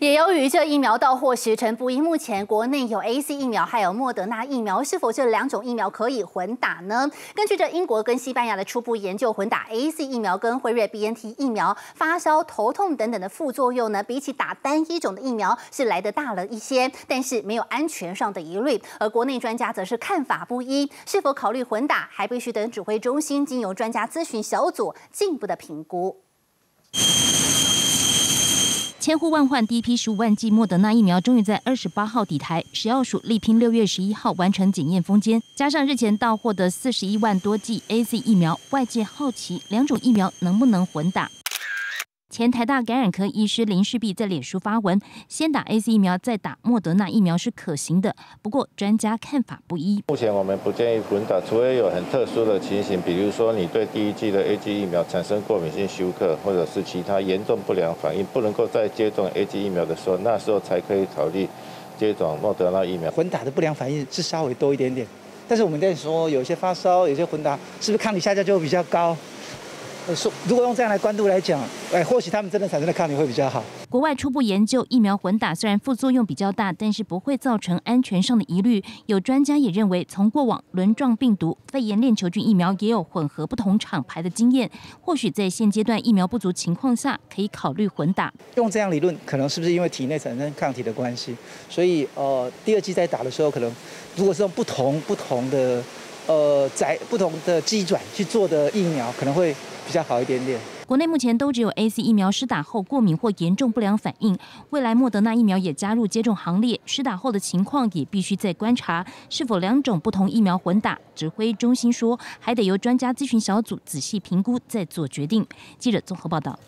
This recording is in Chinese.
也由于这疫苗到货时程不一，目前国内有 A C 疫苗，还有莫德纳疫苗，是否这两种疫苗可以混打呢？根据这英国跟西班牙的初步研究，混打 A C 疫苗跟辉瑞 B N T 疫苗，发烧、头痛等等的副作用呢，比起打单一种的疫苗是来得大了一些，但是没有安全上的疑虑。而国内专家则是看法不一，是否考虑混打，还必须等指挥中心经由专家咨询小组进一步的评估。千呼万唤，第一批十五万剂莫德纳疫苗终于在二十八号抵台。食药署力拼六月十一号完成检验封监，加上日前到货的四十一万多剂 A Z 疫苗，外界好奇两种疫苗能不能混打。前台大感染科医师林世璧在脸书发文，先打 A C 疫苗再打莫德纳疫苗是可行的，不过专家看法不一。目前我们不建议混打，除非有很特殊的情形，比如说你对第一剂的 A G 疫苗产生过敏性休克，或者是其他严重不良反应，不能够再接种 A G 疫苗的时候，那时候才可以考虑接种莫德纳疫苗。混打的不良反应是稍微多一点点，但是我们在说有些发烧，有些混打是不是抗体下降就会比较高？说如果用这样来关度来讲，哎，或许他们真的产生的抗体会比较好。国外初步研究，疫苗混打虽然副作用比较大，但是不会造成安全上的疑虑。有专家也认为，从过往轮状病毒、肺炎链球菌疫苗也有混合不同厂牌的经验，或许在现阶段疫苗不足情况下，可以考虑混打。用这样理论，可能是不是因为体内产生抗体的关系？所以呃，第二季在打的时候，可能如果是用不同不同的呃在不同的机转去做的疫苗，可能会。比较好一点点。国内目前都只有 A C 疫苗施打后过敏或严重不良反应，未来莫德纳疫苗也加入接种行列，施打后的情况也必须再观察是否两种不同疫苗混打。指挥中心说，还得由专家咨询小组仔细评估再做决定。记者综合报道。